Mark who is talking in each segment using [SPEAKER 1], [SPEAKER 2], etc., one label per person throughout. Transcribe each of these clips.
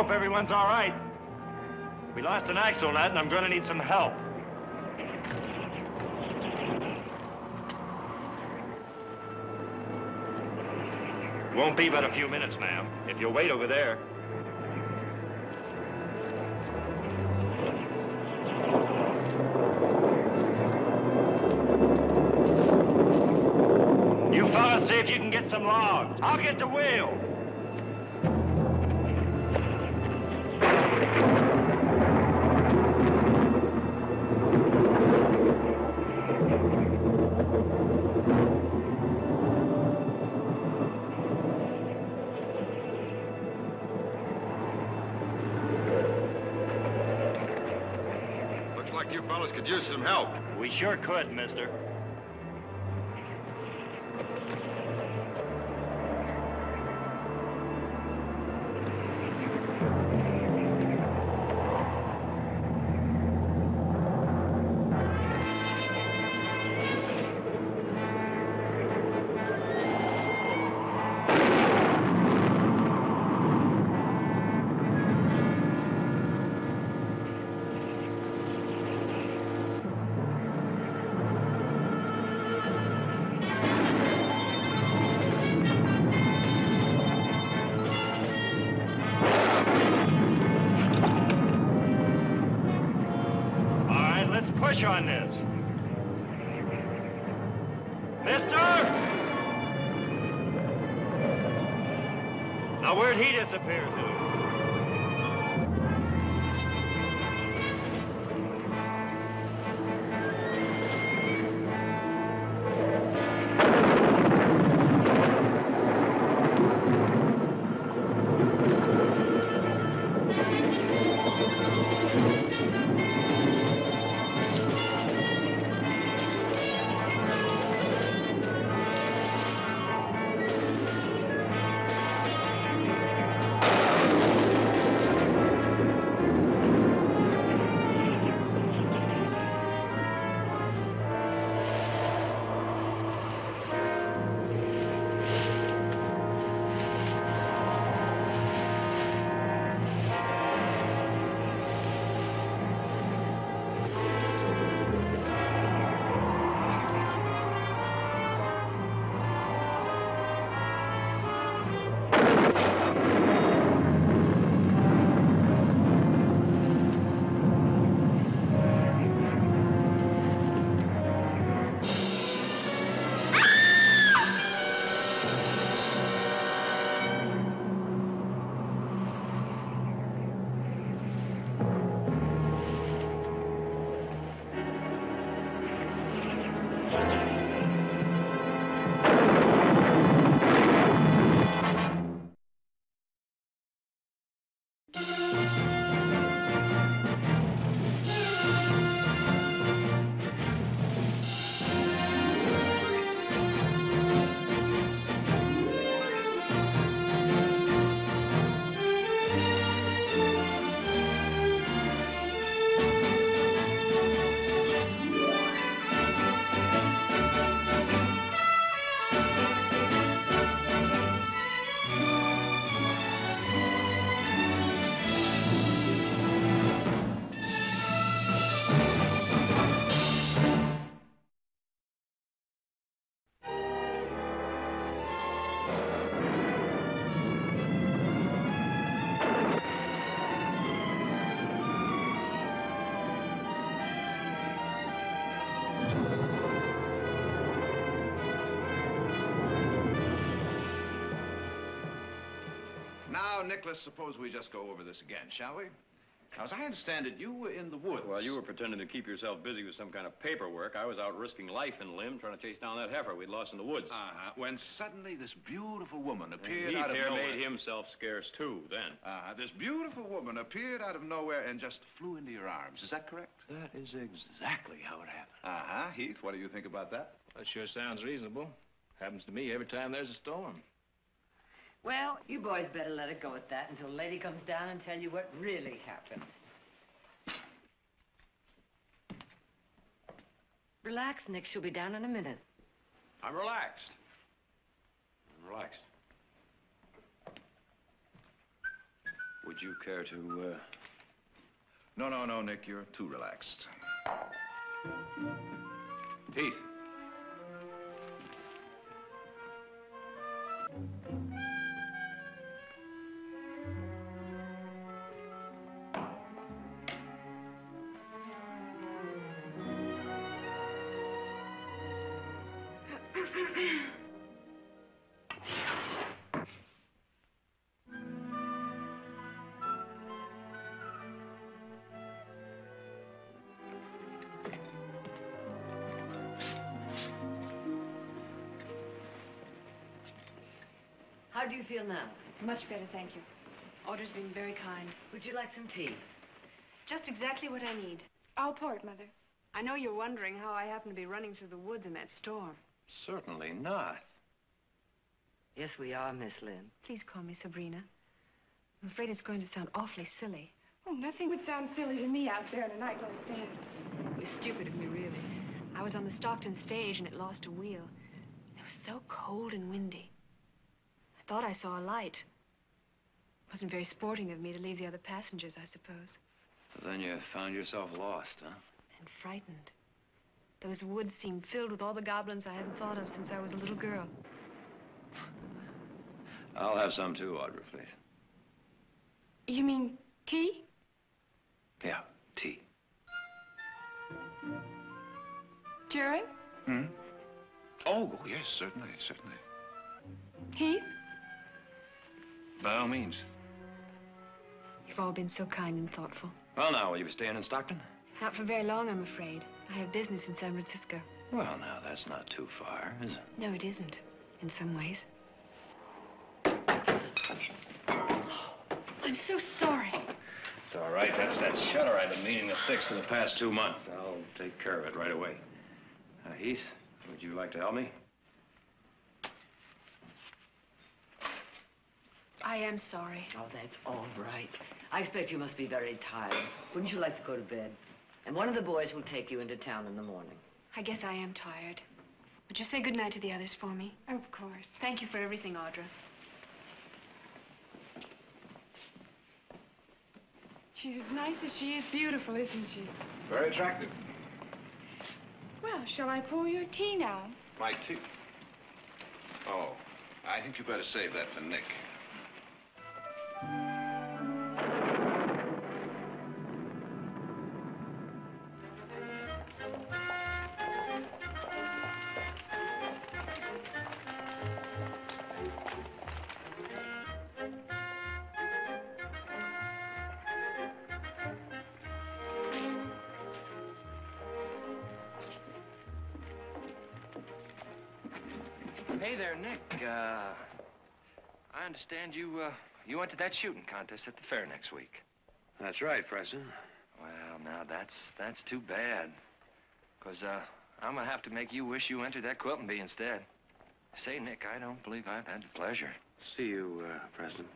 [SPEAKER 1] Hope everyone's all right. We lost an axle nut, and I'm going to need some help. Won't be but a few minutes, ma'am. If you'll wait over there. You fellas see if you can get some logs. I'll get the wheel.
[SPEAKER 2] Could use some help.
[SPEAKER 1] We sure could, mister. On this. Mister! Now, where'd he disappear to?
[SPEAKER 3] Nicholas, suppose we just go over this again, shall we? Now, as I understand it, you were in the woods.
[SPEAKER 2] While you were pretending to keep yourself busy with some kind of paperwork, I was out risking life and limb trying to chase down that heifer we'd lost in the woods.
[SPEAKER 3] Uh-huh. When suddenly this beautiful woman appeared out of
[SPEAKER 2] here
[SPEAKER 3] nowhere.
[SPEAKER 2] made himself scarce, too, then.
[SPEAKER 3] Uh-huh. This beautiful woman appeared out of nowhere and just flew into your arms. Is that correct?
[SPEAKER 4] That is exactly how it happened.
[SPEAKER 3] Uh-huh. Heath, what do you think about that?
[SPEAKER 4] That sure sounds reasonable. Happens to me every time there's a storm.
[SPEAKER 5] Well, you boys better let it go at that until Lady comes down and tell you what really happened. Relax, Nick. She'll be down in a minute.
[SPEAKER 2] I'm relaxed. I'm relaxed. Would you care to, uh...
[SPEAKER 3] No, no, no, Nick, you're too relaxed.
[SPEAKER 2] Teeth.
[SPEAKER 5] How do you feel now?
[SPEAKER 6] Much better, thank you. Audra's been very kind.
[SPEAKER 5] Would you like some tea?
[SPEAKER 6] Just exactly what I need. I'll pour it, Mother. I know you're wondering how I happen to be running through the woods in that storm.
[SPEAKER 2] Certainly not.
[SPEAKER 5] Yes, we are, Miss Lynn.
[SPEAKER 6] Please call me Sabrina. I'm afraid it's going to sound awfully silly.
[SPEAKER 7] Oh, nothing would sound silly to me out there on a night like this.
[SPEAKER 6] It was stupid of me, really. I was on the Stockton stage and it lost a wheel. It was so cold and windy. I thought I saw a light. It wasn't very sporting of me to leave the other passengers, I suppose.
[SPEAKER 2] Then you found yourself lost, huh?
[SPEAKER 6] And frightened. Those woods seem filled with all the goblins I hadn't thought of since I was a little girl.
[SPEAKER 2] I'll have some too, Audra, please.
[SPEAKER 7] You mean tea?
[SPEAKER 2] Yeah, tea.
[SPEAKER 7] Jerry?
[SPEAKER 3] Hmm? Oh, oh, yes, certainly, certainly.
[SPEAKER 7] Heath?
[SPEAKER 3] By all means.
[SPEAKER 6] You've all been so kind and thoughtful.
[SPEAKER 2] Well, now, will you be staying in Stockton?
[SPEAKER 6] Not for very long, I'm afraid. I have business in San Francisco.
[SPEAKER 2] Well, now, that's not too far, is it?
[SPEAKER 6] No, it isn't, in some ways. I'm so sorry.
[SPEAKER 2] It's all right. That's that shutter I've been meaning to fix for the past two months. I'll take care of it right away. Uh, Heath, would you like to help me?
[SPEAKER 6] I am sorry.
[SPEAKER 5] Oh, that's all right. I expect you must be very tired. Wouldn't you like to go to bed? And one of the boys will take you into town in the morning.
[SPEAKER 6] I guess I am tired. Would you say goodnight to the others for me?
[SPEAKER 7] Of course.
[SPEAKER 6] Thank you for everything, Audra.
[SPEAKER 7] She's as nice as she is beautiful, isn't she?
[SPEAKER 3] Very attractive.
[SPEAKER 7] Well, shall I pour your tea now?
[SPEAKER 3] My tea. Oh, I think you better save that for Nick.
[SPEAKER 8] Understand you, uh, you went to that shooting contest at the fair next week.
[SPEAKER 2] That's right, Preston.
[SPEAKER 8] Well, now, that's, that's too bad. Because, uh, I'm gonna have to make you wish you entered that quilting bee instead. Say, Nick, I don't believe I've had the pleasure.
[SPEAKER 2] See you, uh, Preston.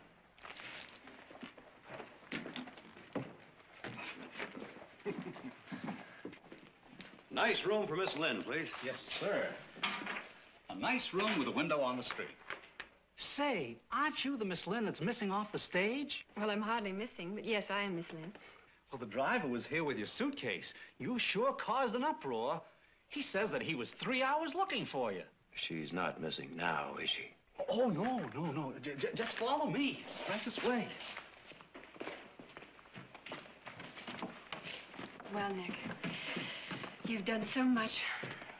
[SPEAKER 2] nice room for Miss Lynn, please.
[SPEAKER 9] Yes, sir. A nice room with a window on the street. Say, aren't you the Miss Lynn that's missing off the stage?
[SPEAKER 6] Well, I'm hardly missing, but yes, I am Miss Lynn.
[SPEAKER 9] Well, the driver was here with your suitcase. You sure caused an uproar. He says that he was three hours looking for you.
[SPEAKER 2] She's not missing now, is she?
[SPEAKER 9] Oh, no, no, no. J j just follow me. Right this way.
[SPEAKER 6] Well, Nick, you've done so much.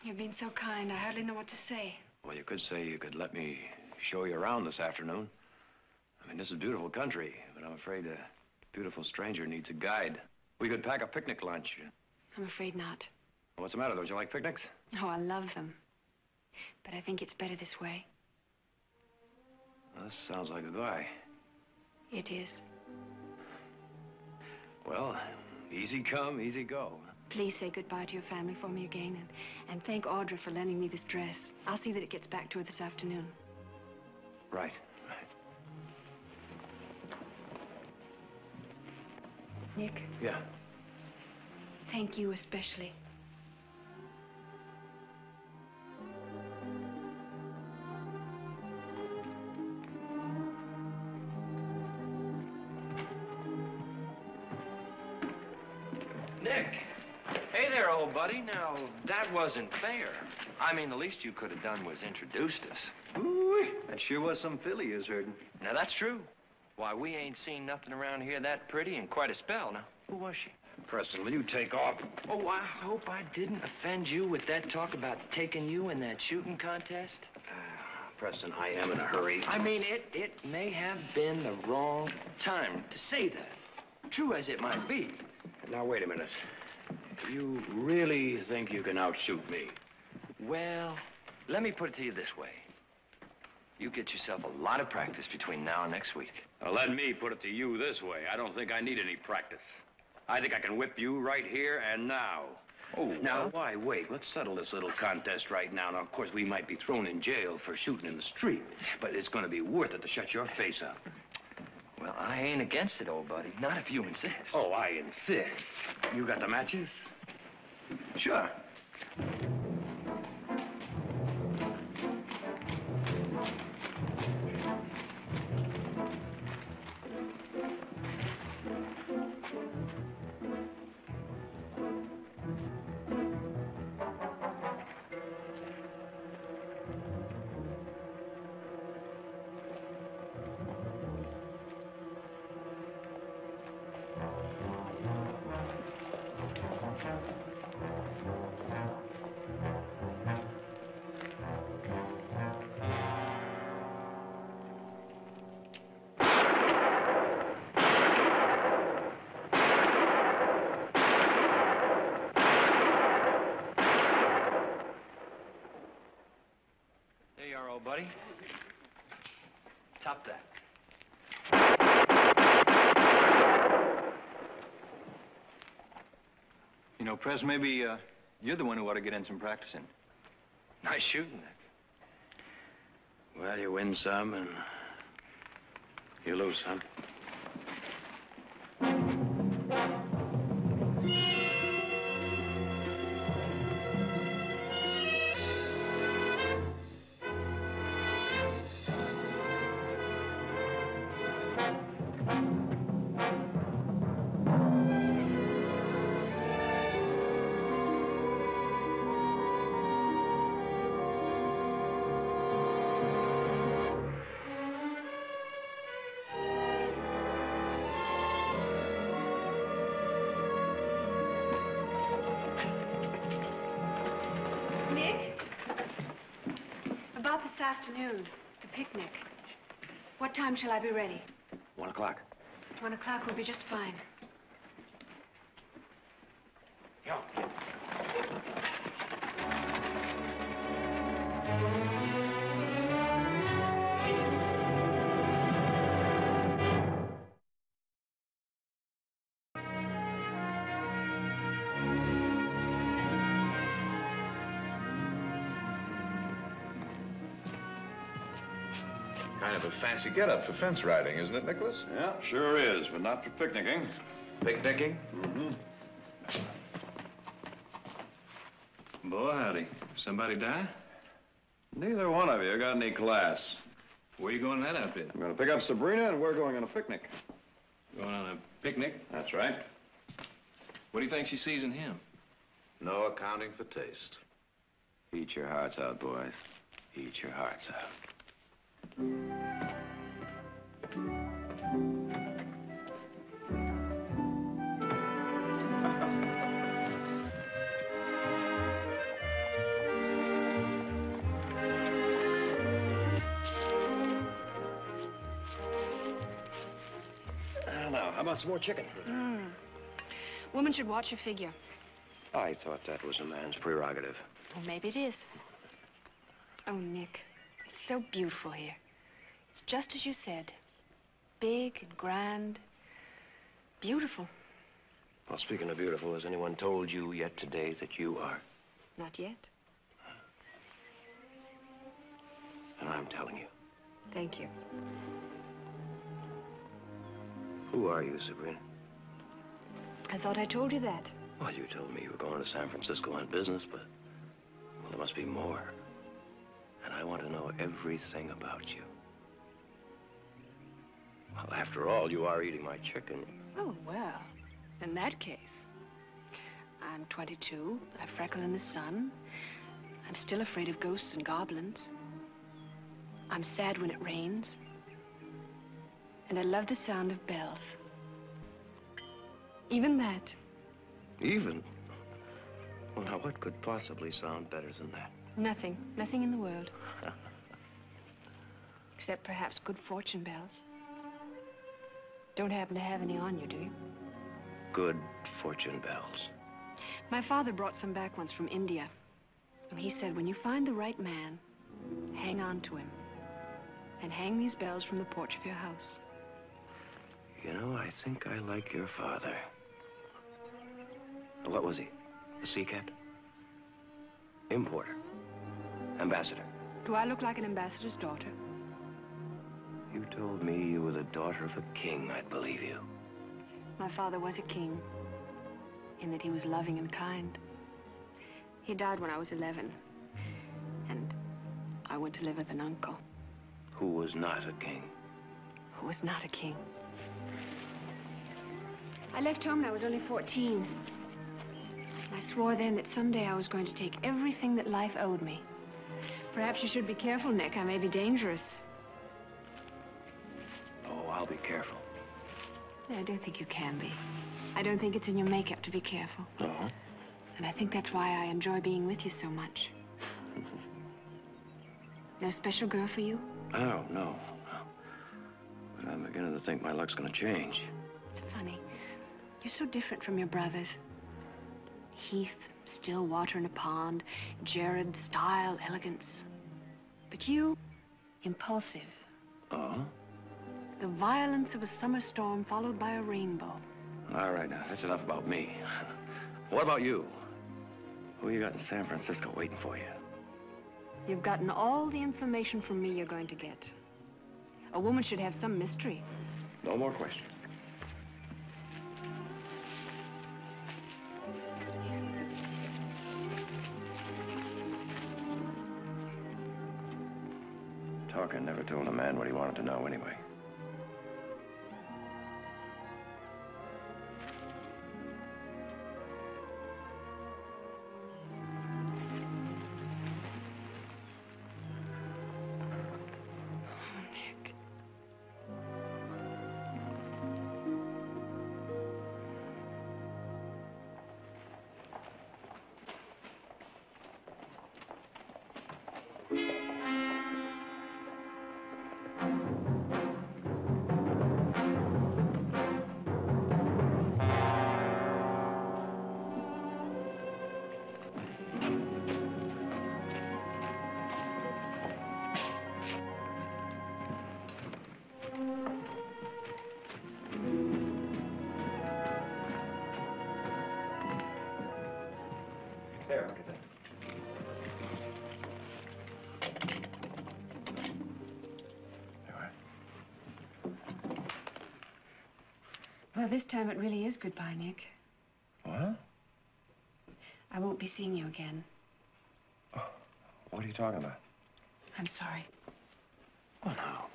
[SPEAKER 6] You've been so kind, I hardly know what to say.
[SPEAKER 2] Well, you could say you could let me show you around this afternoon. I mean, this is a beautiful country, but I'm afraid a beautiful stranger needs a guide. We could pack a picnic lunch.
[SPEAKER 6] I'm afraid not.
[SPEAKER 2] What's the matter? Don't you like picnics?
[SPEAKER 6] Oh, I love them. But I think it's better this way.
[SPEAKER 2] Well, this sounds like a guy.
[SPEAKER 6] It is.
[SPEAKER 2] Well, easy come, easy go.
[SPEAKER 6] Please say goodbye to your family for me again, and, and thank Audra for lending me this dress. I'll see that it gets back to her this afternoon.
[SPEAKER 2] Right.
[SPEAKER 6] Nick?
[SPEAKER 2] Yeah?
[SPEAKER 6] Thank you especially.
[SPEAKER 8] Nick! Hey there, old buddy. Now, that wasn't fair. I mean, the least you could have done was introduced us.
[SPEAKER 2] That sure was some filly you was herding.
[SPEAKER 8] Now, that's true. Why, we ain't seen nothing around here that pretty in quite a spell. Now, who was she?
[SPEAKER 2] Preston, will you take off?
[SPEAKER 8] Oh, I hope I didn't offend you with that talk about taking you in that shooting contest.
[SPEAKER 2] Uh, Preston, I am in a hurry.
[SPEAKER 8] I mean, it, it may have been the wrong time to say that. True as it might be.
[SPEAKER 2] Now, wait a minute. You really think you can outshoot me?
[SPEAKER 8] Well, let me put it to you this way. You get yourself a lot of practice between now and next week.
[SPEAKER 2] Now, let me put it to you this way. I don't think I need any practice. I think I can whip you right here and now.
[SPEAKER 8] Oh,
[SPEAKER 2] Now, why wait? Let's settle this little contest right now. Now, of course, we might be thrown in jail for shooting in the street, but it's going to be worth it to shut your face up.
[SPEAKER 8] Well, I ain't against it, old buddy. Not if you insist.
[SPEAKER 2] Oh, I insist. You got the matches? Sure.
[SPEAKER 8] Buddy. Top that.
[SPEAKER 4] You know, Pres, maybe uh, you're the one who ought to get in some practicing.
[SPEAKER 8] Nice shooting, Nick.
[SPEAKER 2] Well, you win some and you lose some.
[SPEAKER 6] Time shall I be ready?
[SPEAKER 2] One o'clock.
[SPEAKER 6] One o'clock will be just fine.
[SPEAKER 3] Kind of a fancy getup for fence riding, isn't it, Nicholas?
[SPEAKER 10] Yeah, sure is, but not for picnicking.
[SPEAKER 3] Picnicking?
[SPEAKER 10] Mm-hmm.
[SPEAKER 4] Boy, howdy. Somebody die?
[SPEAKER 10] Neither one of you got any class.
[SPEAKER 4] Where you going in that outfit?
[SPEAKER 10] I'm gonna pick up Sabrina and we're going on a picnic.
[SPEAKER 4] Going on a picnic?
[SPEAKER 10] That's right.
[SPEAKER 4] What do you think she sees in him?
[SPEAKER 3] No accounting for taste.
[SPEAKER 2] Eat your hearts out, boys. Eat your hearts out. How about some more chicken?
[SPEAKER 6] Mm. Woman should watch her figure.
[SPEAKER 2] I thought that was a man's prerogative.
[SPEAKER 6] Well, maybe it is. Oh, Nick, it's so beautiful here. It's just as you said. Big and grand. Beautiful.
[SPEAKER 2] Well, speaking of beautiful, has anyone told you yet today that you are?
[SPEAKER 6] Not yet.
[SPEAKER 2] And I'm telling you.
[SPEAKER 6] Thank you.
[SPEAKER 2] Who are you, Sabrina?
[SPEAKER 6] I thought I told you that.
[SPEAKER 2] Well, you told me you were going to San Francisco on business, but... Well, there must be more. And I want to know everything about you. Well, after all, you are eating my chicken.
[SPEAKER 6] Oh, well, in that case. I'm 22. I freckle in the sun. I'm still afraid of ghosts and goblins. I'm sad when it rains. And I love the sound of bells. Even that.
[SPEAKER 2] Even? Well, now, what could possibly sound better than that?
[SPEAKER 6] Nothing. Nothing in the world. Except perhaps good fortune bells. Don't happen to have any on you, do you?
[SPEAKER 2] Good fortune bells.
[SPEAKER 6] My father brought some back once from India. And he said, when you find the right man, hang on to him. And hang these bells from the porch of your house.
[SPEAKER 2] You know, I think I like your father. What was he? A sea captain? Importer? Ambassador?
[SPEAKER 6] Do I look like an ambassador's daughter?
[SPEAKER 2] You told me you were the daughter of a king, I'd believe you.
[SPEAKER 6] My father was a king, in that he was loving and kind. He died when I was 11, and I went to live with an uncle.
[SPEAKER 2] Who was not a king?
[SPEAKER 6] Who was not a king. I left home when I was only 14. I swore then that someday I was going to take everything that life owed me. Perhaps you should be careful, Nick. I may be dangerous.
[SPEAKER 2] I'll be careful.
[SPEAKER 6] I don't think you can be. I don't think it's in your makeup to be careful.
[SPEAKER 2] Uh-huh.
[SPEAKER 6] And I think that's why I enjoy being with you so much. No special girl for you?
[SPEAKER 2] Oh, no, no. But I'm beginning to think my luck's gonna change.
[SPEAKER 6] It's funny. You're so different from your brothers. Heath, still water in a pond. Jarrod, style, elegance. But you, impulsive.
[SPEAKER 2] Oh?
[SPEAKER 6] The violence of a summer storm followed by a rainbow.
[SPEAKER 2] All right, now, that's enough about me. what about you? Who you got in San Francisco waiting for you?
[SPEAKER 6] You've gotten all the information from me you're going to get. A woman should have some mystery.
[SPEAKER 2] No more questions. Talking never told a man what he wanted to know anyway.
[SPEAKER 6] This time it really is goodbye, Nick.
[SPEAKER 2] What?
[SPEAKER 6] I won't be seeing you again.
[SPEAKER 2] Oh, what are you talking about?
[SPEAKER 6] I'm sorry.
[SPEAKER 2] Well, now,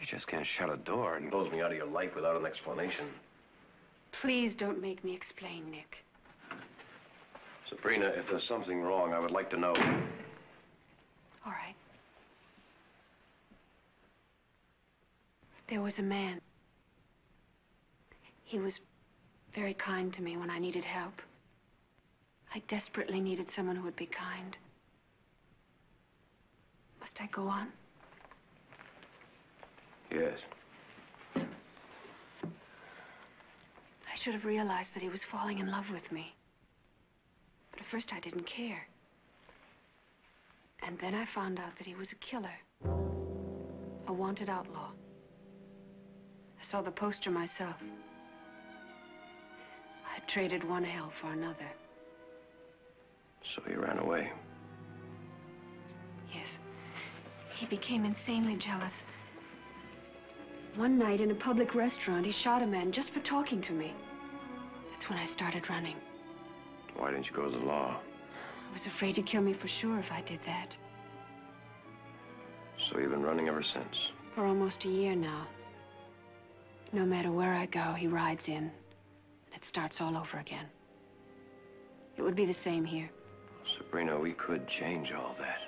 [SPEAKER 2] you just can't shut a door and close me out of your life without an explanation.
[SPEAKER 6] Please don't make me explain, Nick.
[SPEAKER 2] Sabrina, if there's something wrong, I would like to know.
[SPEAKER 6] All right. There was a man. He was very kind to me when I needed help. I desperately needed someone who would be kind. Must I go on?
[SPEAKER 2] Yes.
[SPEAKER 6] I should have realized that he was falling in love with me. But at first I didn't care. And then I found out that he was a killer. A wanted outlaw. I saw the poster myself. I traded one hell for another.
[SPEAKER 2] So he ran away.
[SPEAKER 6] Yes. He became insanely jealous. One night in a public restaurant, he shot a man just for talking to me. That's when I started running.
[SPEAKER 2] Why didn't you go to the law?
[SPEAKER 6] I was afraid he'd kill me for sure if I did that.
[SPEAKER 2] So you've been running ever since.
[SPEAKER 6] For almost a year now. No matter where I go, he rides in. It starts all over again. It would be the same here.
[SPEAKER 2] Sabrina, we could change all that.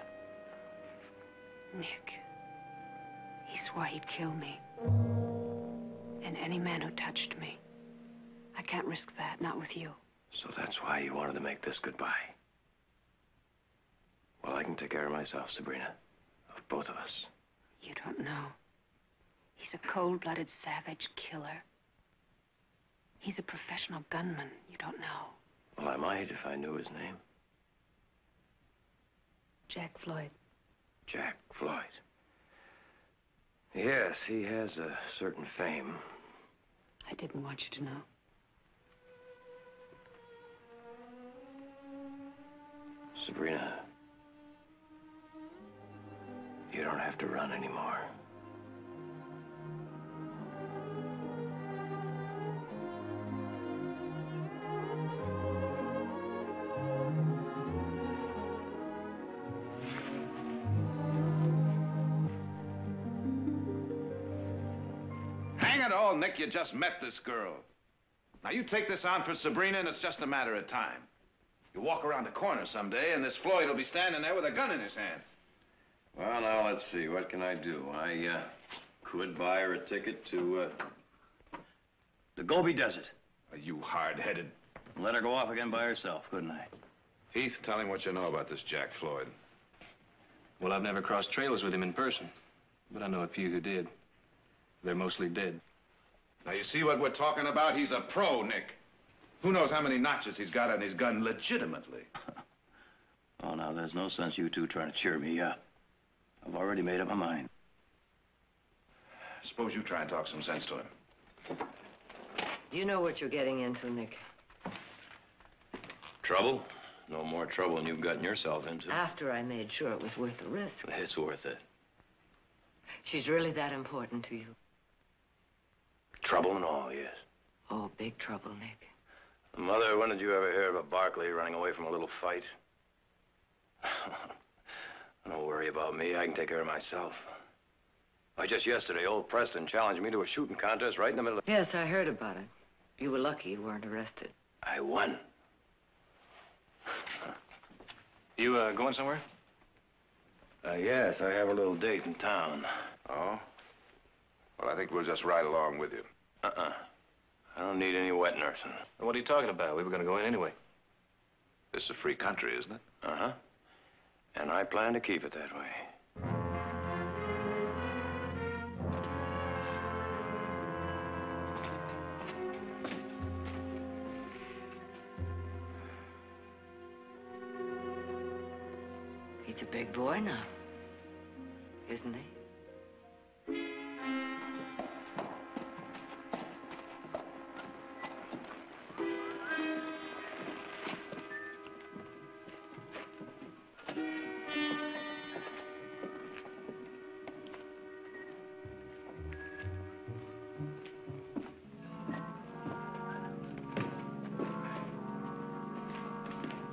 [SPEAKER 6] Nick. He swore he'd kill me. And any man who touched me. I can't risk that, not with you.
[SPEAKER 2] So that's why you wanted to make this goodbye. Well, I can take care of myself, Sabrina. Of both of us.
[SPEAKER 6] You don't know. He's a cold-blooded savage killer. He's a professional gunman. You don't know.
[SPEAKER 2] Well, I might if I knew his name.
[SPEAKER 6] Jack Floyd.
[SPEAKER 2] Jack Floyd. Yes, he has a certain fame.
[SPEAKER 6] I didn't want you to know.
[SPEAKER 2] Sabrina, you don't have to run anymore.
[SPEAKER 3] Nick, you just met this girl. Now, you take this on for Sabrina, and it's just a matter of time. You walk around the corner someday, and this Floyd will be standing there with a gun in his hand.
[SPEAKER 10] Well, now, let's see. What can I do? I, uh, could buy her a ticket to, uh...
[SPEAKER 2] The Gobi Desert.
[SPEAKER 3] Are you hard-headed?
[SPEAKER 10] Let her go off again by herself, couldn't I?
[SPEAKER 3] Heath, tell him what you know about this Jack Floyd.
[SPEAKER 4] Well, I've never crossed trails with him in person, but I know a few who did. They're mostly dead.
[SPEAKER 3] Now, you see what we're talking about? He's a pro, Nick. Who knows how many notches he's got on his gun legitimately?
[SPEAKER 2] Oh, now, there's no sense you two trying to cheer me up. I've already made up my mind.
[SPEAKER 3] Suppose you try and talk some sense to him.
[SPEAKER 5] You know what you're getting into, Nick.
[SPEAKER 2] Trouble? No more trouble than you've gotten yourself into.
[SPEAKER 5] After I made sure it was worth the risk.
[SPEAKER 2] It's worth it.
[SPEAKER 5] She's really that important to you.
[SPEAKER 2] Trouble and all, yes.
[SPEAKER 5] Oh, big trouble, Nick.
[SPEAKER 2] Mother, when did you ever hear of a Barkley running away from a little fight? Don't worry about me. I can take care of myself. Why, just yesterday, old Preston challenged me to a shooting contest right in the middle of...
[SPEAKER 5] Yes, I heard about it. You were lucky you weren't arrested.
[SPEAKER 2] I won.
[SPEAKER 4] You, uh, going somewhere?
[SPEAKER 2] Uh, yes, I have a little date in town.
[SPEAKER 3] Oh? Well, I think we'll just ride along with you.
[SPEAKER 2] Uh-uh. I don't need any wet nursing.
[SPEAKER 4] What are you talking about? We were gonna go in anyway.
[SPEAKER 3] This is a free country, isn't it?
[SPEAKER 2] Uh-huh. And I plan to keep it that way.
[SPEAKER 5] He's a big boy now, isn't he?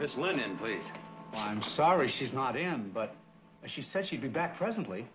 [SPEAKER 2] Miss Lynn in, please.
[SPEAKER 9] Well, I'm sorry she's not in, but she said she'd be back presently.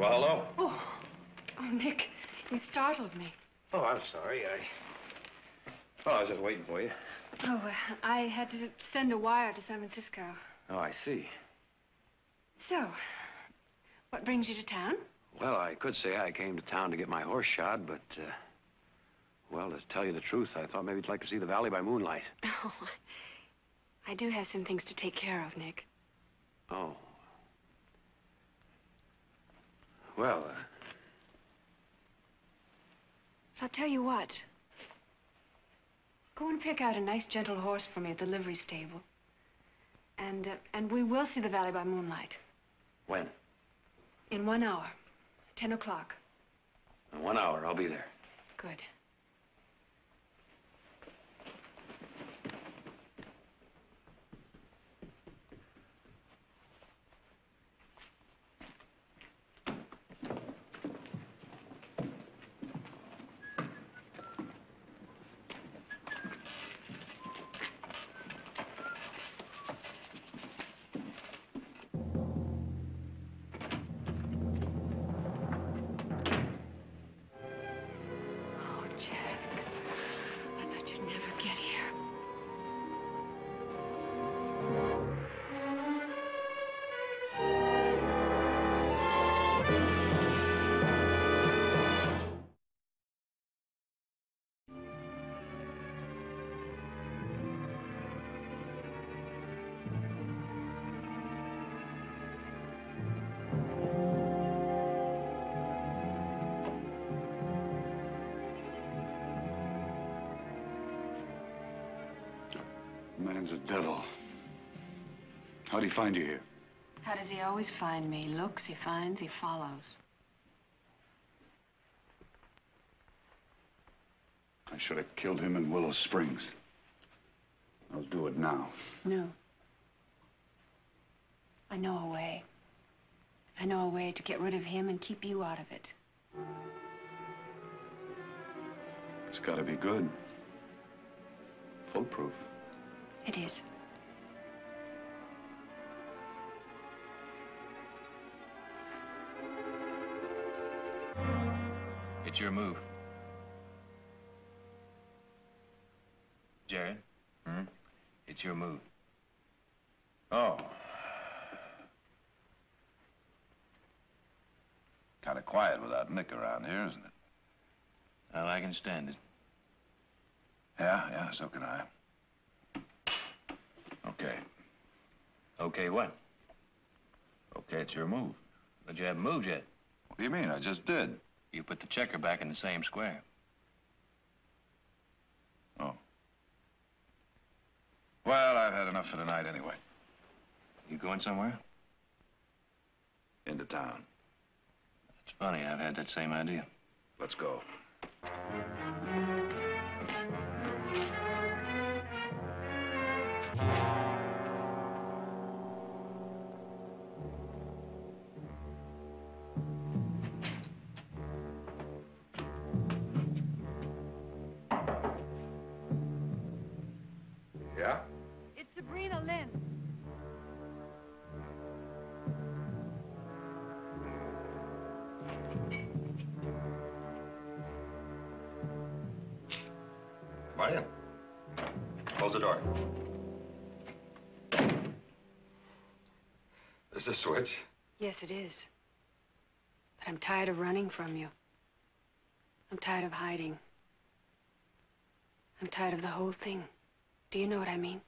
[SPEAKER 2] Well,
[SPEAKER 3] hello?
[SPEAKER 6] Oh, oh, Nick, you startled me.
[SPEAKER 2] Oh, I'm sorry. I... Oh, I was just waiting for you.
[SPEAKER 6] Oh, uh, I had to send a wire to San Francisco.
[SPEAKER 2] Oh, I see.
[SPEAKER 6] So, what brings you to town?
[SPEAKER 2] Well, I could say I came to town to get my horse shod, but, uh, well, to tell you the truth, I thought maybe you'd like to see the valley by moonlight.
[SPEAKER 6] Oh, I do have some things to take care of, Nick.
[SPEAKER 2] Oh. Well, uh,
[SPEAKER 6] I'll tell you what. Go and pick out a nice, gentle horse for me at the livery stable. And, uh, and we will see the valley by moonlight.
[SPEAKER 2] when?
[SPEAKER 6] In one hour. Ten o'clock.
[SPEAKER 2] In one hour, I'll be there.
[SPEAKER 6] Good.
[SPEAKER 11] Man's a devil. How'd he find you here?
[SPEAKER 6] How does he always find me? He looks, he finds, he follows.
[SPEAKER 11] I should have killed him in Willow Springs. I'll do it now.
[SPEAKER 6] No. I know a way. I know a way to get rid of him and keep you out of it.
[SPEAKER 11] It's gotta be good. Foolproof.
[SPEAKER 6] It is.
[SPEAKER 4] It's your move. Jarrod? Hmm? It's your move.
[SPEAKER 3] Oh. Kind of quiet without Nick around here, isn't it?
[SPEAKER 4] Well, I can stand it.
[SPEAKER 3] Yeah, yeah, so can I. Okay.
[SPEAKER 4] Okay, what?
[SPEAKER 3] Okay, it's your move.
[SPEAKER 4] But you haven't moved yet.
[SPEAKER 3] What do you mean? I just did.
[SPEAKER 4] You put the checker back in the same square.
[SPEAKER 3] Oh. Well, I've had enough for tonight anyway.
[SPEAKER 4] You going somewhere?
[SPEAKER 3] Into town.
[SPEAKER 4] It's funny, I've had that same idea.
[SPEAKER 3] Let's go.
[SPEAKER 6] Sabrina Lynn.
[SPEAKER 10] In. Close the door. This a switch?
[SPEAKER 6] Yes, it is. But I'm tired of running from you. I'm tired of hiding. I'm tired of the whole thing. Do you know what I mean?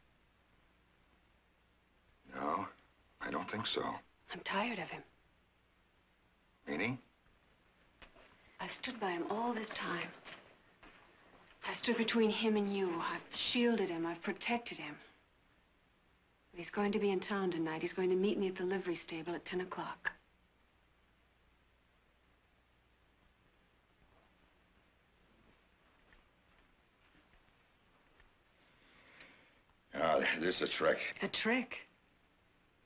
[SPEAKER 10] No, I don't think so.
[SPEAKER 6] I'm tired of him.
[SPEAKER 10] Meaning?
[SPEAKER 6] I've stood by him all this time. I've stood between him and you. I've shielded him. I've protected him. He's going to be in town tonight. He's going to meet me at the livery stable at 10 o'clock.
[SPEAKER 10] Ah, this is a trick.
[SPEAKER 6] A trick?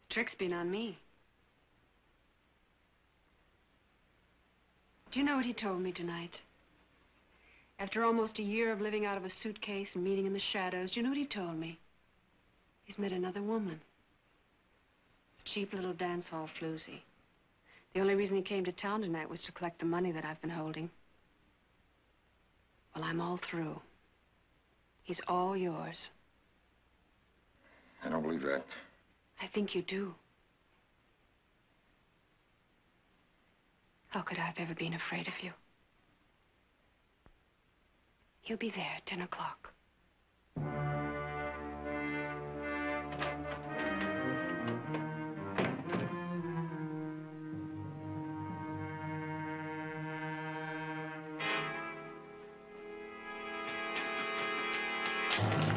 [SPEAKER 6] Trick's been on me. Do you know what he told me tonight? After almost a year of living out of a suitcase and meeting in the shadows, do you know what he told me? He's met another woman. A cheap little dance hall floozy. The only reason he came to town tonight was to collect the money that I've been holding. Well, I'm all through. He's all yours.
[SPEAKER 10] I don't believe that.
[SPEAKER 6] I think you do. How could I have ever been afraid of you? He'll be there at 10 o'clock. Nick,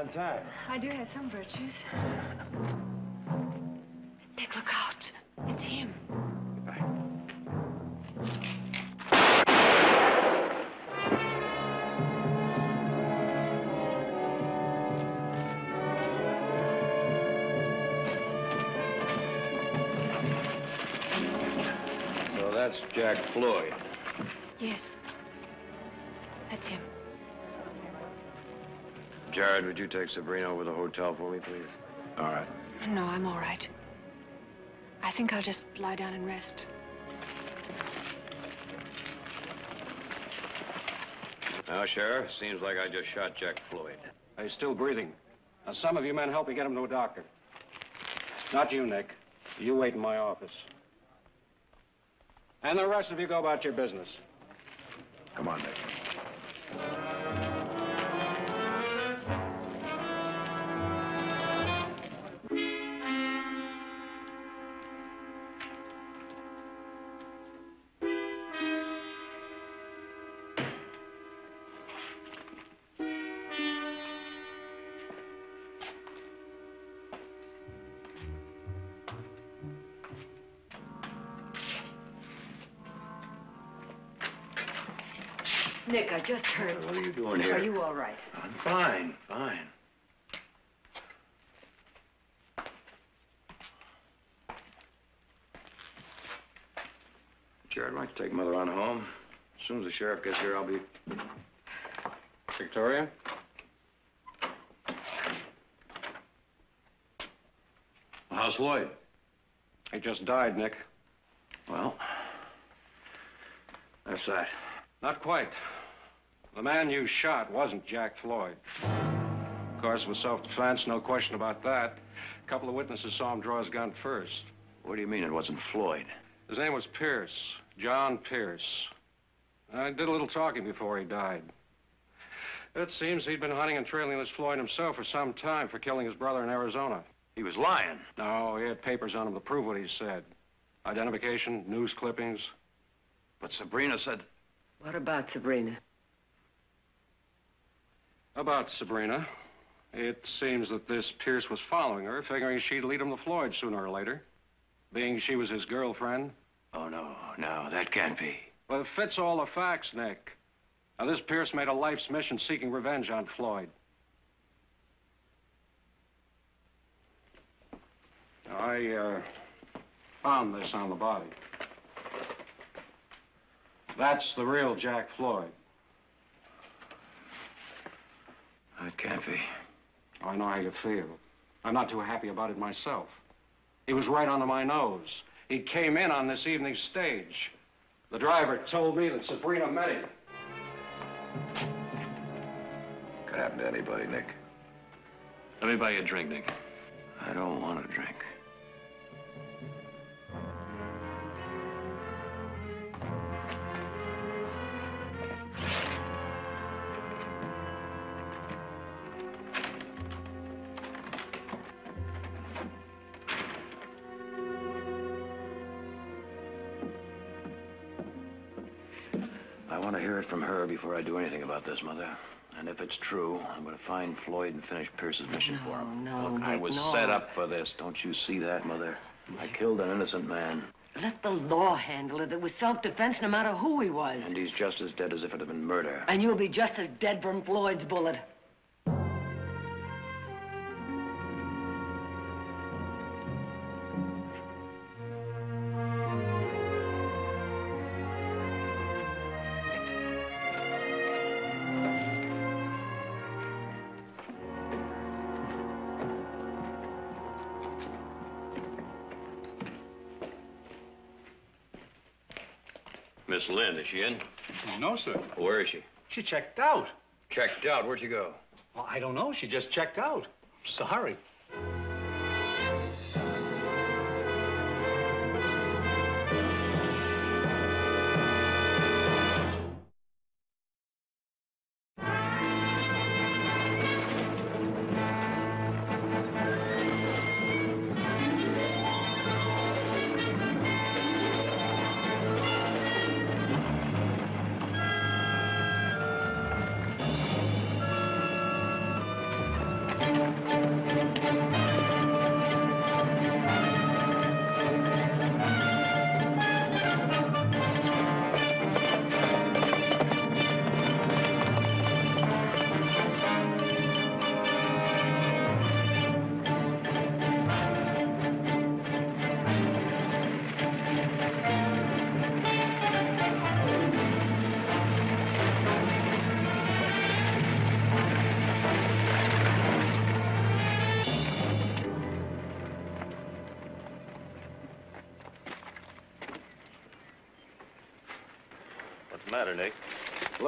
[SPEAKER 2] on time.
[SPEAKER 6] I do have some virtues. Nick, look out. It's him.
[SPEAKER 2] So that's Jack Floyd.
[SPEAKER 6] Yes. That's him.
[SPEAKER 2] Jarrod, would you take Sabrina over to the hotel for me, please? All right.
[SPEAKER 6] No, I'm all right. I think I'll just lie down and rest.
[SPEAKER 2] Now, Sheriff, seems like I just shot Jack Floyd.
[SPEAKER 4] He's still breathing. Now, some of you men help me get him to a doctor. Not you, Nick. You wait in my office. And the rest of you go about your business.
[SPEAKER 2] Come on, Nick.
[SPEAKER 5] I just heard.
[SPEAKER 2] What are you doing here?
[SPEAKER 5] Are you all right?
[SPEAKER 2] I'm fine, fine. Jarrod, I'd like to take Mother on home. As soon as the sheriff gets here, I'll be...
[SPEAKER 4] Victoria?
[SPEAKER 2] How's Floyd?
[SPEAKER 4] He just died, Nick.
[SPEAKER 2] Well, that's that.
[SPEAKER 4] Not quite. The man you shot wasn't Jack Floyd. Of course, it was self-defense, no question about that. A couple of witnesses saw him draw his gun first.
[SPEAKER 2] What do you mean it wasn't Floyd?
[SPEAKER 4] His name was Pierce, John Pierce. I did a little talking before he died. It seems he'd been hunting and trailing this Floyd himself for some time for killing his brother in Arizona.
[SPEAKER 2] He was lying.
[SPEAKER 4] No, he had papers on him to prove what he said. Identification, news clippings.
[SPEAKER 2] But Sabrina said...
[SPEAKER 5] What about Sabrina?
[SPEAKER 4] About Sabrina. It seems that this Pierce was following her, figuring she'd lead him to Floyd sooner or later. Being she was his girlfriend.
[SPEAKER 2] Oh, no, no, that can't be.
[SPEAKER 4] Well, it fits all the facts, Nick. Now, this Pierce made a life's mission seeking revenge on Floyd. I, uh, found this on the body. That's the real Jack Floyd.
[SPEAKER 2] That can't be.
[SPEAKER 4] I know how you feel. I'm not too happy about it myself. He was right under my nose. He came in on this evening's stage. The driver told me that Sabrina met him.
[SPEAKER 2] Could happen to anybody, Nick. Let me buy you a drink, Nick. I don't want a drink. From her before I do anything about this, Mother. And if it's true, I'm going to find Floyd and finish Pierce's mission for him.
[SPEAKER 5] no,
[SPEAKER 2] Look, I was
[SPEAKER 5] no.
[SPEAKER 2] set up for this. Don't you see that, Mother? I killed an innocent man,
[SPEAKER 5] Let the law handle it. It was self-defense no matter who he was.
[SPEAKER 2] and he's just as dead as if it had been murder.
[SPEAKER 5] And you'll be just as dead from Floyd's bullet.
[SPEAKER 2] Miss Lynn, is she in?
[SPEAKER 9] No, sir.
[SPEAKER 2] Where is she?
[SPEAKER 9] She checked out.
[SPEAKER 2] Checked out. Where'd she go?
[SPEAKER 9] Well, I don't know. She just checked out. Sorry.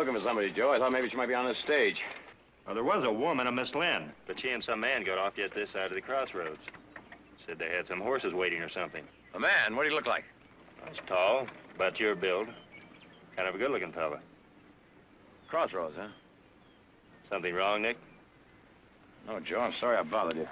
[SPEAKER 2] Looking for somebody, Joe. I thought maybe she might be on this stage.
[SPEAKER 1] Well, there was a woman, a Miss Lynn, but she and some man got off just this side of the crossroads. Said they had some horses waiting or something.
[SPEAKER 2] A man? What do you look like?
[SPEAKER 1] He's tall, about your build. Kind of a good-looking fella.
[SPEAKER 2] Crossroads, huh?
[SPEAKER 1] Something wrong, Nick?
[SPEAKER 2] No, Joe. I'm sorry I bothered you.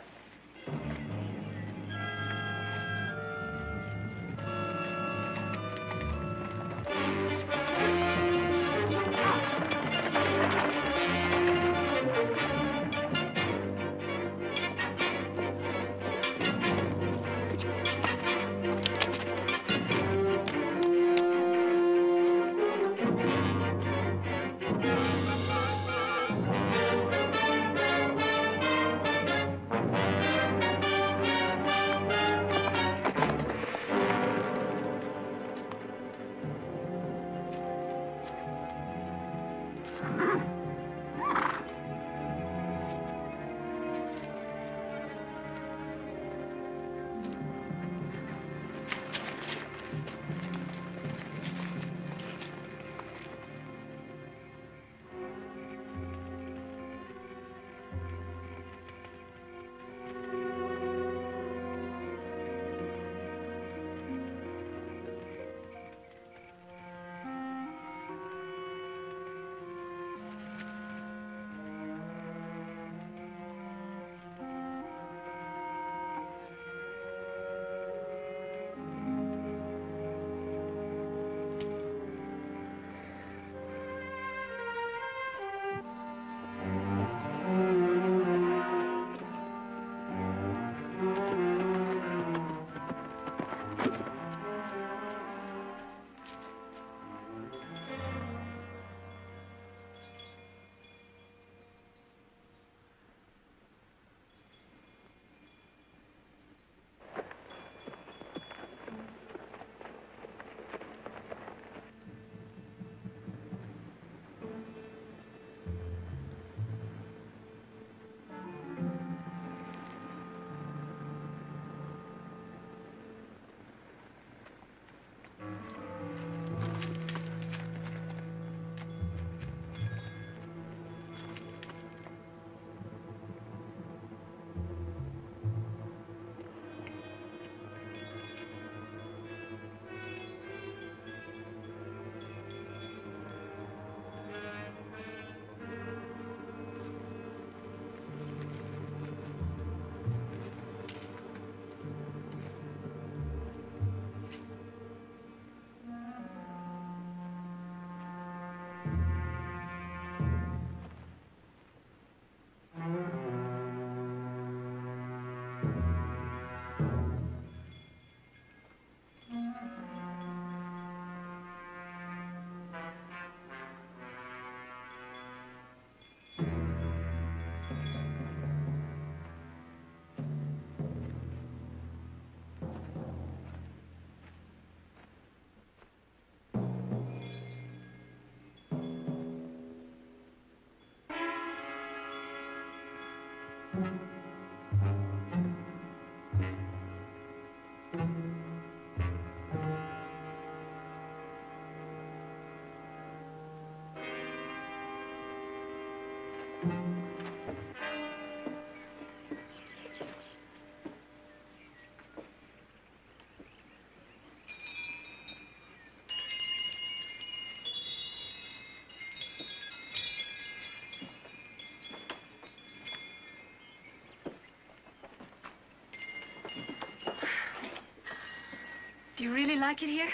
[SPEAKER 6] Do you really like it here?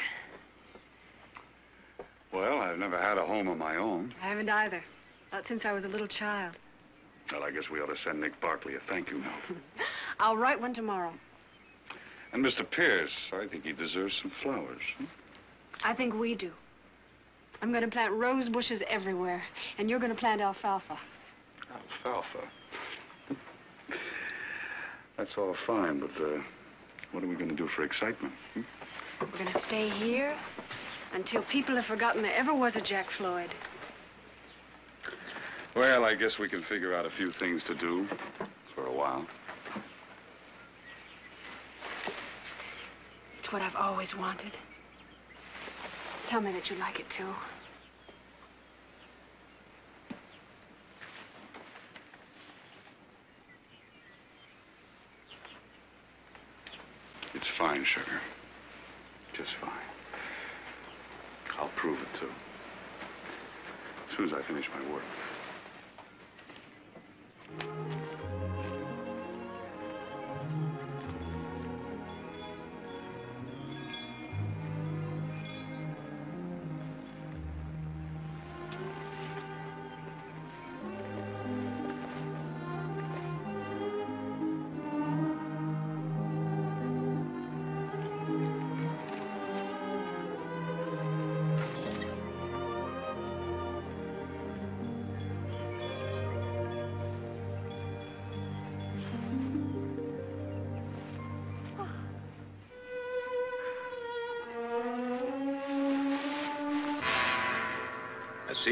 [SPEAKER 11] Well, I've never had a home of my own.
[SPEAKER 6] I haven't either. Not since I was a little child.
[SPEAKER 11] Well, I guess we ought to send Nick Barkley a thank you note.
[SPEAKER 6] I'll write one tomorrow.
[SPEAKER 11] and Mr. Pierce, I think he deserves some flowers. hmm?
[SPEAKER 6] I think we do. I'm going to plant rose bushes everywhere, and you're going to plant alfalfa.
[SPEAKER 11] Alfalfa. That's all fine, but uh, what are we going to do for excitement? hmm?
[SPEAKER 6] We're going to stay here until people have forgotten there ever was a Jack Floyd.
[SPEAKER 11] Well, I guess we can figure out a few things to do for a while.
[SPEAKER 6] It's what I've always wanted. Tell me that you like it too.
[SPEAKER 11] It's fine, sugar. Just fine. I'll prove it, too. As soon as I finish my work.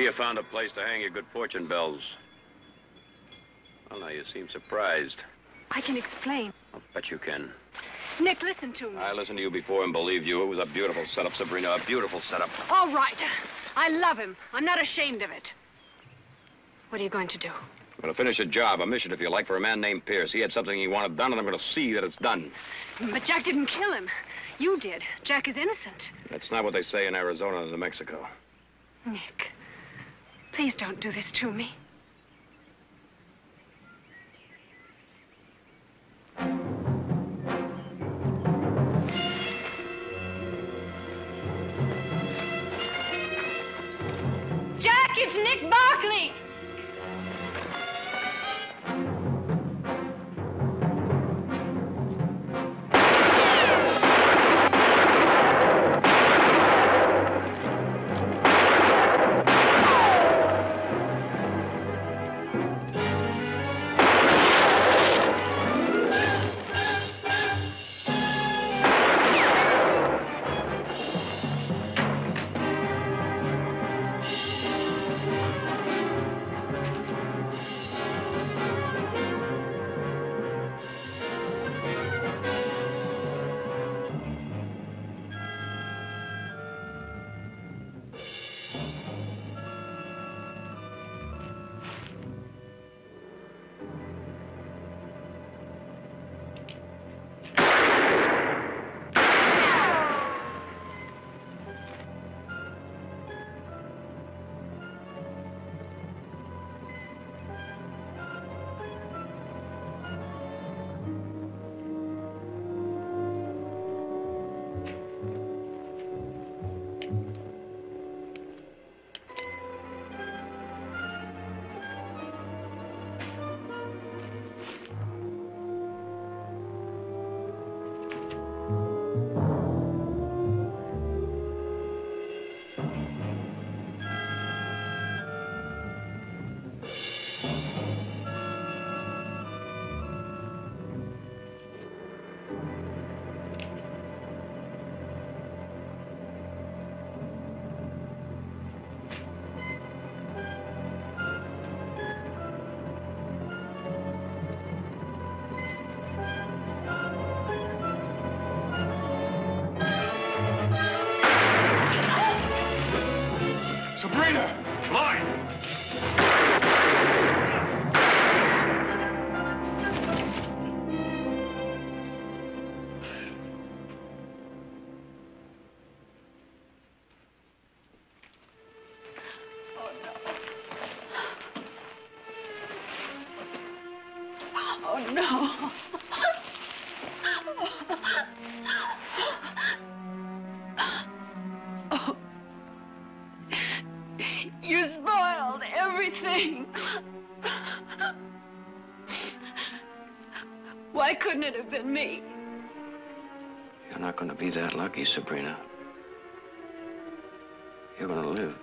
[SPEAKER 2] You found a place to hang your good fortune bells. Well, now, you seem surprised.
[SPEAKER 6] I can explain.
[SPEAKER 2] I'll bet you can.
[SPEAKER 6] Nick, listen to me.
[SPEAKER 2] I listened to you before and believed you. It was a beautiful setup, Sabrina, a beautiful setup.
[SPEAKER 6] All right. I love him. I'm not ashamed of it. What are you going to do?
[SPEAKER 2] I'm going to finish a job, a mission, if you like, for a man named Pierce. He had something he wanted done, and I'm going to see that it's done.
[SPEAKER 6] But Jack didn't kill him. You did. Jack is innocent.
[SPEAKER 2] That's not what they say in Arizona and New Mexico.
[SPEAKER 6] Nick, please don't do this to me. Jack, it's Nick Barkley! Why couldn't it have been me?
[SPEAKER 2] You're not going to be that lucky, Sabrina. You're going to live.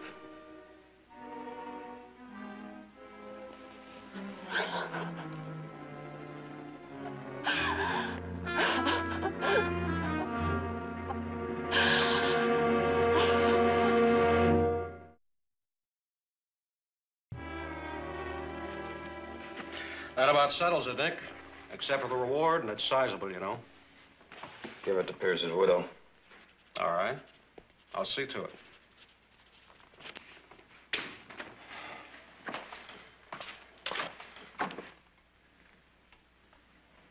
[SPEAKER 9] That about settles it, Nick. Except for the reward, and it's sizable, you know.
[SPEAKER 2] Give it to Pierce's widow.
[SPEAKER 9] All right. I'll see to it.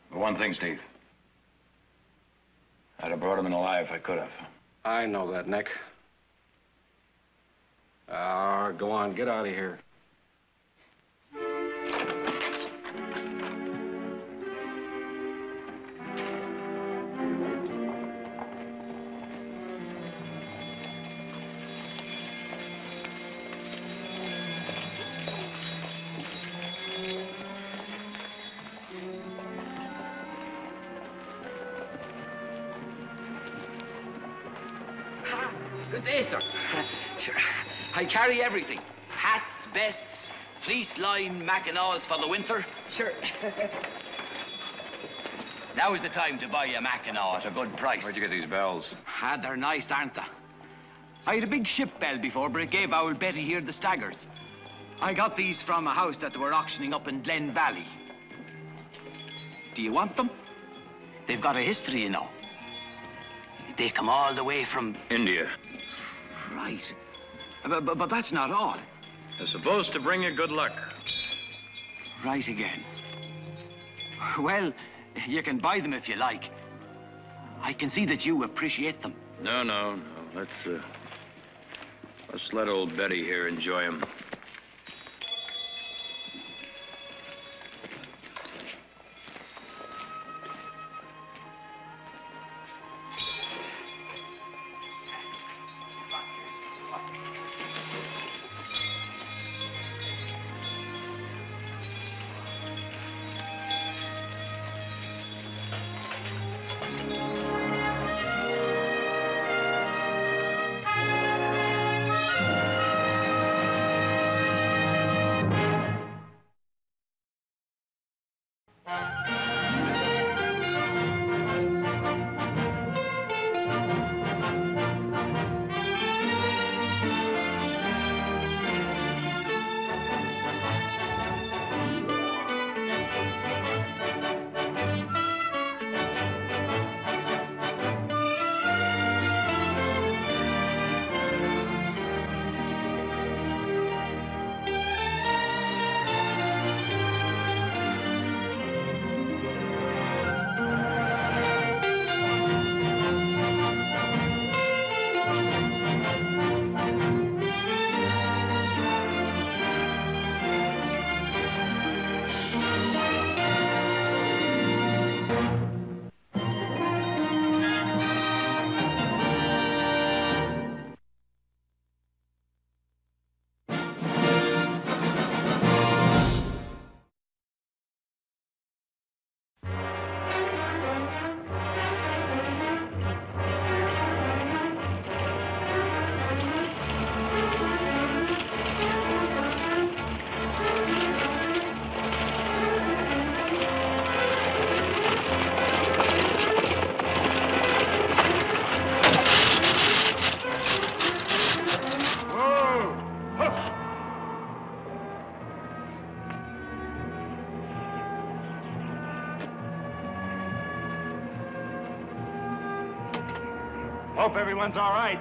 [SPEAKER 2] But one thing, Steve. I'd have brought him in alive if I could have.
[SPEAKER 9] I know that, Nick. Ah, go on, get out of here.
[SPEAKER 8] Carry everything. Hats, vests, fleece line mackinaws for the winter. Sure. now is the time to buy a mackinaw at a good price.
[SPEAKER 2] Where'd you get these bells?
[SPEAKER 8] Ah, they're nice, aren't they? I had a big ship bell before, but it gave old Betty here the staggers. I got these from a house that they were auctioning up in Glen Valley. Do you want them? They've got a history, you know. They come all the way from...
[SPEAKER 2] India.
[SPEAKER 8] Right. But, but, but that's not all.
[SPEAKER 2] They're supposed to bring you good luck.
[SPEAKER 8] Right again. Well, you can buy them if you like. I can see that you appreciate them.
[SPEAKER 2] No, no, no. Let's, uh, let's let old Betty here enjoy them.
[SPEAKER 1] Hope everyone's all right.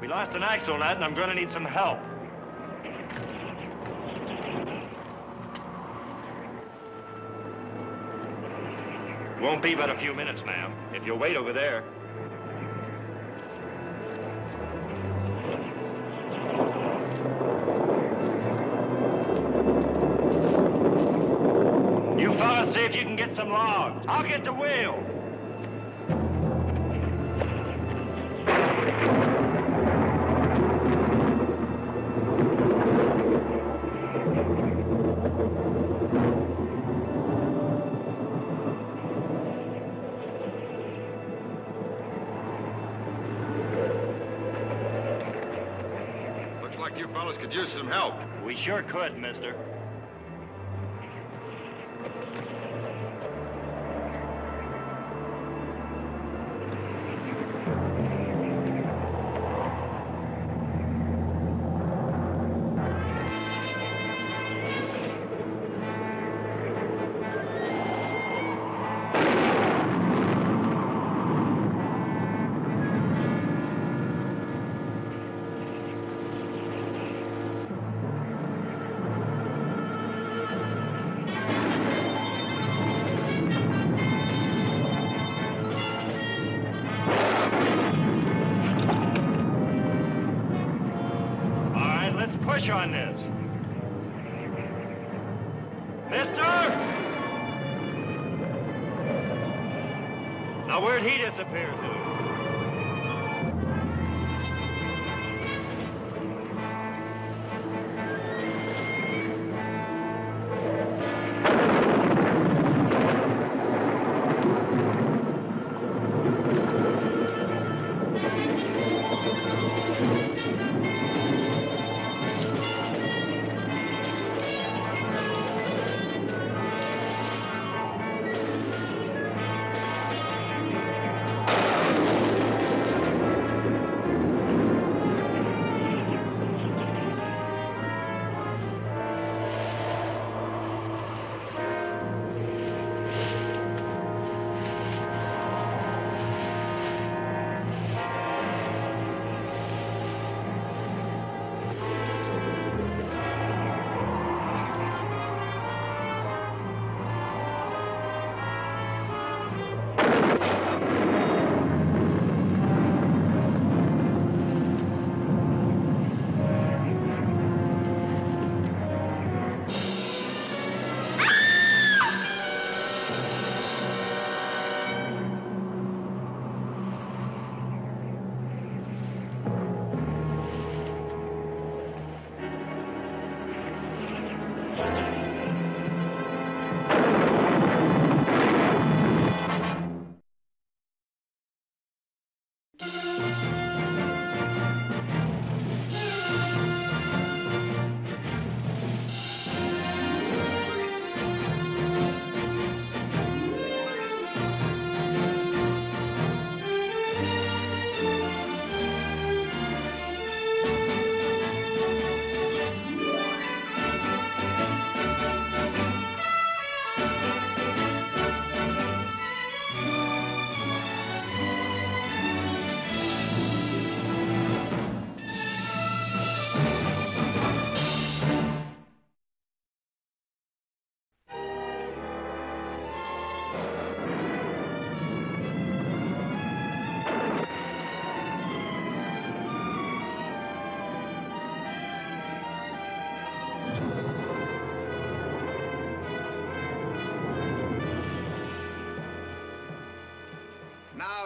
[SPEAKER 1] We lost an axle nut, and I'm going to need some help. Won't be but a few minutes, ma'am. If you'll wait over there. You fellas see if you can get some logs. I'll get the wheel.
[SPEAKER 2] Fellas could use some help.
[SPEAKER 1] We sure could, mister.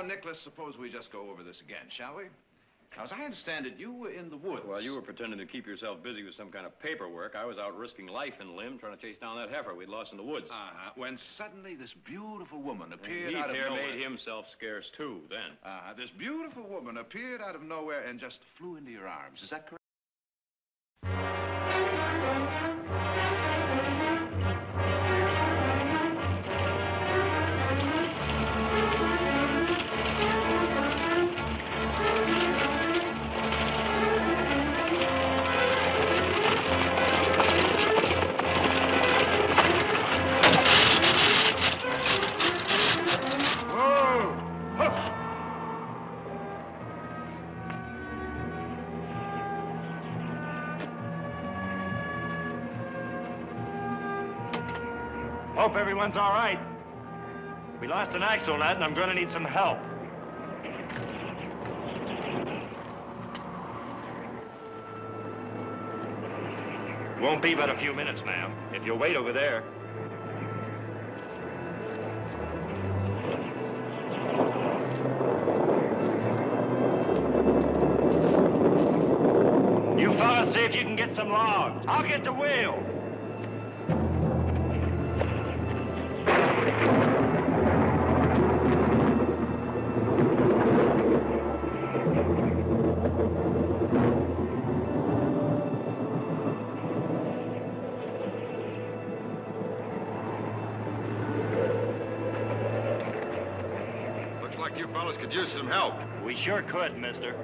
[SPEAKER 3] Nicholas, suppose we just go over this again, shall we? Now, as I understand it, you were in the woods.
[SPEAKER 2] While you were pretending to keep yourself busy with some kind of paperwork, I was out risking life and limb trying to chase down that heifer we'd lost in the woods.
[SPEAKER 3] Uh-huh. When suddenly this beautiful woman appeared out of nowhere.
[SPEAKER 2] made himself scarce too, then.
[SPEAKER 3] Uh-huh. This beautiful woman appeared out of nowhere and just flew into your arms. Is that correct?
[SPEAKER 1] Norman's all right. We lost an axle on that, and I'm going to need some help. Won't be but a few minutes, ma'am. If you'll wait over there. You fellas see if you can get some logs. I'll get the wheel. We sure could, mister.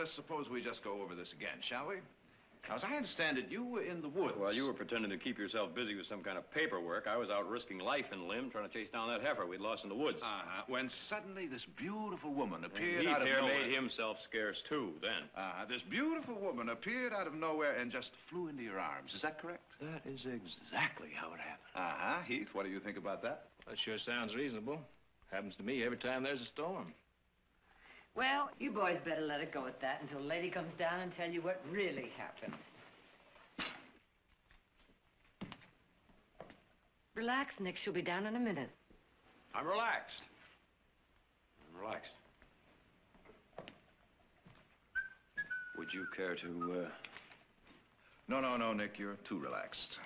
[SPEAKER 3] Nicholas, suppose we just go over this again, shall we? Now, as I understand it, you were in the woods.
[SPEAKER 2] While you were pretending to keep yourself busy with some kind of paperwork, I was out risking life and limb trying to chase down that heifer we'd lost in the woods.
[SPEAKER 3] Uh-huh. When suddenly this beautiful woman appeared out of
[SPEAKER 2] here
[SPEAKER 3] nowhere.
[SPEAKER 2] made himself scarce, too, then.
[SPEAKER 3] Uh-huh. This beautiful woman appeared out of nowhere and just flew into your arms. Is that correct?
[SPEAKER 12] That is exactly how it happened.
[SPEAKER 3] Uh-huh. Heath, what do you think about that?
[SPEAKER 10] That sure sounds reasonable. Happens to me every time there's a storm.
[SPEAKER 5] Well, you boys better let it go at that until Lady comes down and tell you what really happened. Relax, Nick. She'll be down in a minute.
[SPEAKER 12] I'm relaxed. I'm relaxed.
[SPEAKER 2] Would you care to, uh...
[SPEAKER 3] No, no, no, Nick. You're too relaxed.